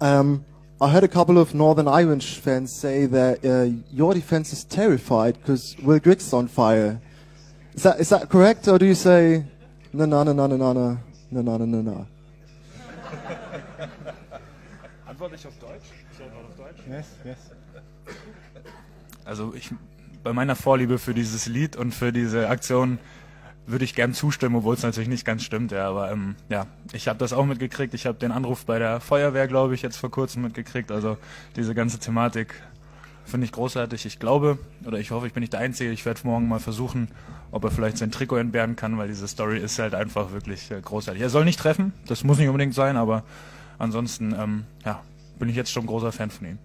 Um, I heard a couple of Northern Irish fans say that uh, your defense is terrified because Will Grigg's on fire. Is that is that correct, or do you say no no no no no no no no no no no? Antworte ich auf Deutsch? Ich auf Deutsch. Yes, yes. Also ich, bei meiner Vorliebe für dieses Lied und für diese Aktion würde ich gern zustimmen, obwohl es natürlich nicht ganz stimmt, ja. Aber ähm, ja, ich habe das auch mitgekriegt. Ich habe den Anruf bei der Feuerwehr, glaube ich, jetzt vor kurzem mitgekriegt. Also diese ganze Thematik finde ich großartig. Ich glaube oder ich hoffe, ich bin nicht der Einzige. Ich werde morgen mal versuchen, ob er vielleicht sein Trikot entbehren kann, weil diese Story ist halt einfach wirklich äh, großartig. Er soll nicht treffen, das muss nicht unbedingt sein, aber ansonsten ähm, ja, bin ich jetzt schon großer Fan von ihm.